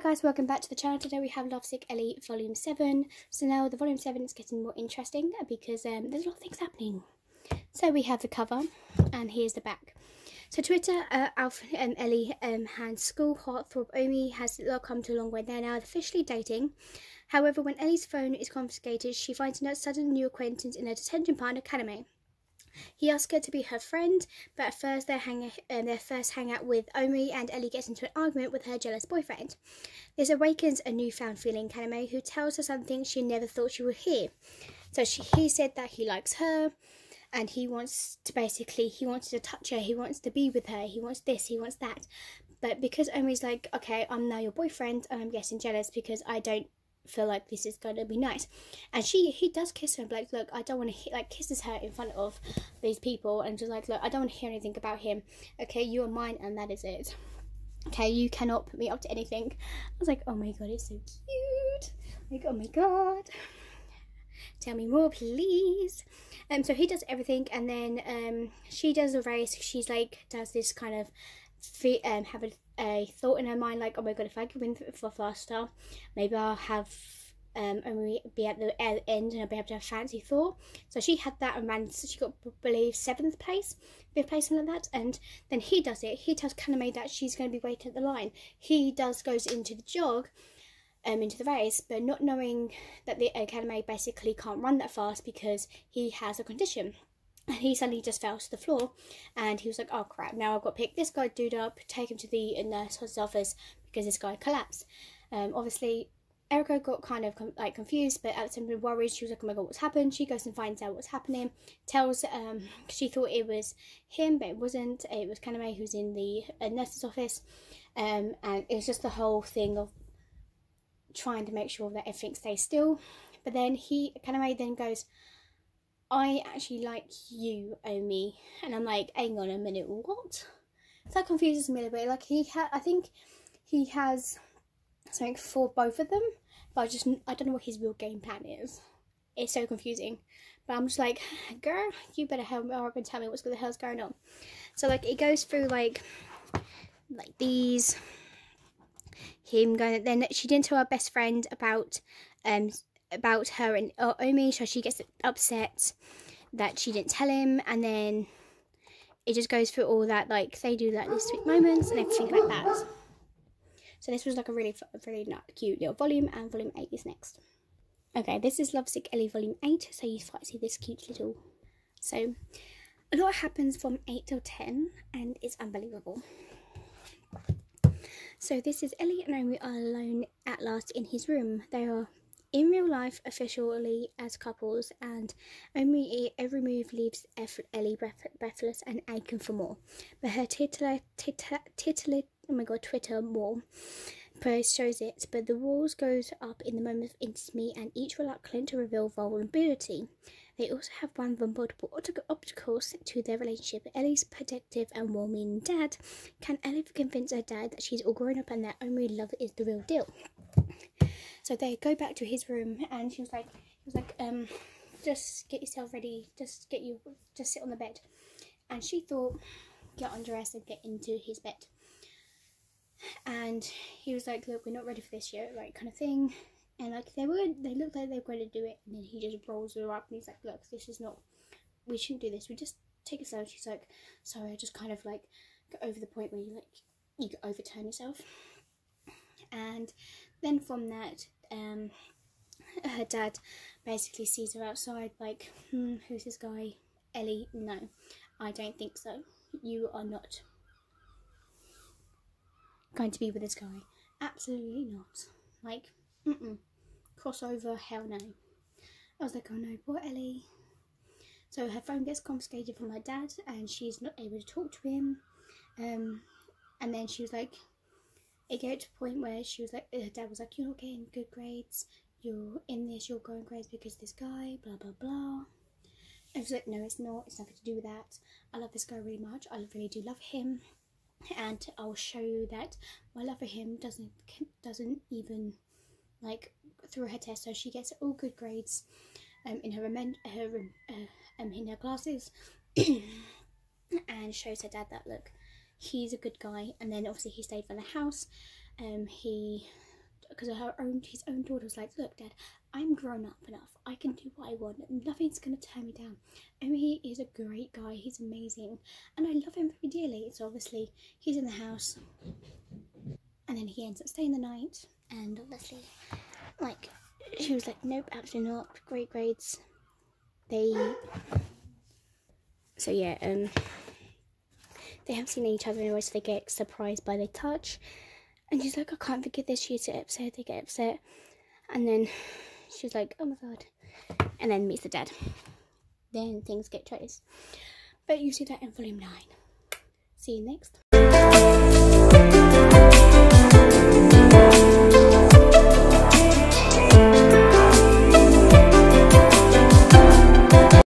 guys, welcome back to the channel. Today we have Lovesick Ellie Volume 7. So now the Volume 7 is getting more interesting because um, there's a lot of things happening. So we have the cover and here's the back. So Twitter, uh, Alf um, Ellie um, and school heartthrob Omi has come to a long way. They're now officially dating. However, when Ellie's phone is confiscated, she finds a sudden new acquaintance in her detention partner, Kaname. He asks her to be her friend, but at first they hang um, their first hangout with Omi and Ellie gets into an argument with her jealous boyfriend. This awakens a newfound feeling Kaname, who tells her something she never thought she would hear. So she, he said that he likes her, and he wants to basically he wants to touch her, he wants to be with her, he wants this, he wants that. But because Omi's like, okay, I'm now your boyfriend, and I'm getting jealous because I don't feel like this is going to be nice. And she he does kiss her like look i don't want to like kisses her in front of these people and just like look i don't want to hear anything about him. Okay you are mine and that is it. Okay you cannot put me up to anything. I was like oh my god it's so cute. Like oh my god. Tell me more please. Um so he does everything and then um she does a race. She's like does this kind of um, have a, a thought in her mind like, oh my god, if I could win for faster, maybe I'll have um, and we be at the end and I'll be able to have fancy thought. So she had that and ran, so she got, I believe, seventh place, fifth place, something like that. And then he does it. He tells Kaname that she's going to be waiting at the line. He does, goes into the jog, um, into the race, but not knowing that the Kaname basically can't run that fast because he has a condition he suddenly just fell to the floor and he was like oh crap now i've got to pick this guy dude up take him to the nurse's office because this guy collapsed um, obviously Erica got kind of like confused, but at the same time worried. She was like, "Oh my god, what's happened?" She goes and finds out what's happening. Tells um she thought it was him, but it wasn't. It was Kaname who's in the uh, nurse's office, um, and it was just the whole thing of trying to make sure that everything stays still. But then he Kaname then goes, I actually like you, Omi. And I'm like, hang on a minute, what? So that confuses me a little bit. Like, he had, I think he has something for both of them, but I just, I don't know what his real game plan is. It's so confusing. But I'm just like, girl, you better help me up and tell me what's the hell's going on. So, like, it goes through, like, like these, him going, then she didn't tell her best friend about, um, about her and uh, Omi, so she gets upset that she didn't tell him, and then it just goes through all that, like they do like sweet moments and everything like that. So this was like a really, really cute little volume, and volume eight is next. Okay, this is Lovesick Ellie volume eight, so you see this cute little. So a lot happens from eight till ten, and it's unbelievable. So this is Ellie and Omi are alone at last in his room. They are in real life officially as couples and only every move leaves Ellie breathless and aching for more. But her titular, titular, oh my god, Twitter more post shows it, but the walls goes up in the moment of intimacy and each reluctant to reveal vulnerability. They also have one of multiple obstacles to their relationship. Ellie's protective and well-meaning dad. Can Ellie convince her dad that she's all grown up and that only love is the real deal? So they go back to his room, and she was like, he was like, um, just get yourself ready, just get you, just sit on the bed. And she thought, get undressed and get into his bed. And he was like, look, we're not ready for this yet, like kind of thing. And like they were, they looked like they were going to do it, and then he just rolls her up, and he's like, look, this is not, we shouldn't do this. We just take it slow. She's like, sorry, I just kind of like got over the point where you like you overturn yourself. And then from that, um, her dad basically sees her outside, like, hmm, who's this guy? Ellie, no, I don't think so. You are not going to be with this guy. Absolutely not. Like, mm-mm. Crossover, hell no. I was like, oh no, poor Ellie. So her phone gets confiscated from her dad and she's not able to talk to him. Um, and then she was like, it got to a point where she was like, her dad was like, you're not getting good grades. You're in this, you're going grades because this guy, blah blah blah. I was like, no, it's not. It's nothing to do with that. I love this guy really much. I really do love him, and I'll show you that my love for him doesn't doesn't even like through her test. So she gets all good grades, um, in her her uh, um in her classes, and shows her dad that look he's a good guy. And then obviously he stayed for the house. Um, he because her own his own daughter was like, "Look, Dad, I'm grown up enough. I can do what I want. Nothing's gonna turn me down." And he is a great guy. He's amazing, and I love him very dearly. So obviously he's in the house, and then he ends up staying the night. And obviously, like she was like, "Nope, absolutely not. Great grades." They. So yeah, um, they haven't seen each other in a way, so they get surprised by the touch and she's like, I can't forget this. She gets upset. They get upset. And then she's like, oh my god. And then meets the dad. Then things get traced. But you see that in volume 9. See you next.